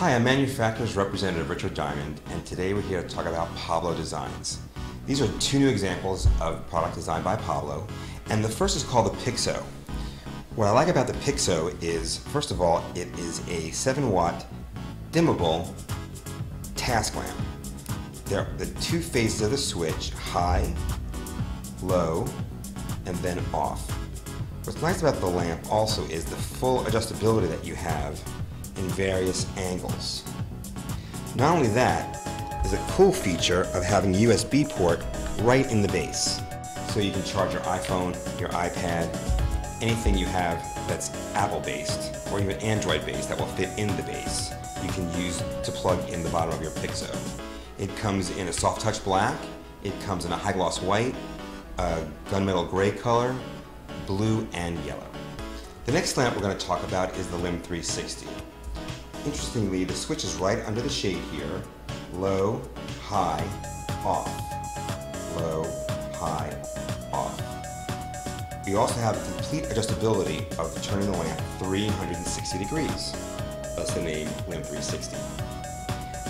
Hi, I'm manufacturer's representative Richard Diamond, and today we're here to talk about Pablo Designs. These are two new examples of product designed by Pablo, and the first is called the Pixo. What I like about the Pixo is, first of all, it is a 7 watt dimmable task lamp. There are the two phases of the switch, high, low, and then off. What's nice about the lamp also is the full adjustability that you have in various angles. Not only that, there's a cool feature of having a USB port right in the base. So you can charge your iPhone, your iPad, anything you have that's Apple based or even Android based that will fit in the base, you can use to plug in the bottom of your Pixo. It comes in a soft touch black, it comes in a high gloss white, a gunmetal gray color, blue, and yellow. The next lamp we're going to talk about is the LIM 360. Interestingly, the switch is right under the shade here. Low, high, off. Low, high, off. You also have complete adjustability of turning the lamp 360 degrees. That's the name LAMP 360.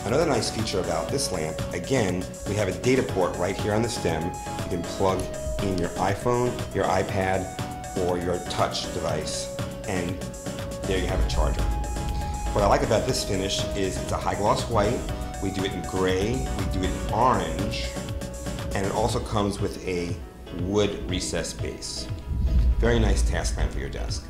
Another nice feature about this lamp, again, we have a data port right here on the stem. You can plug in your iPhone, your iPad, or your touch device, and there you have a charger. What I like about this finish is it's a high gloss white, we do it in gray, we do it in orange, and it also comes with a wood recess base. Very nice task lamp for your desk.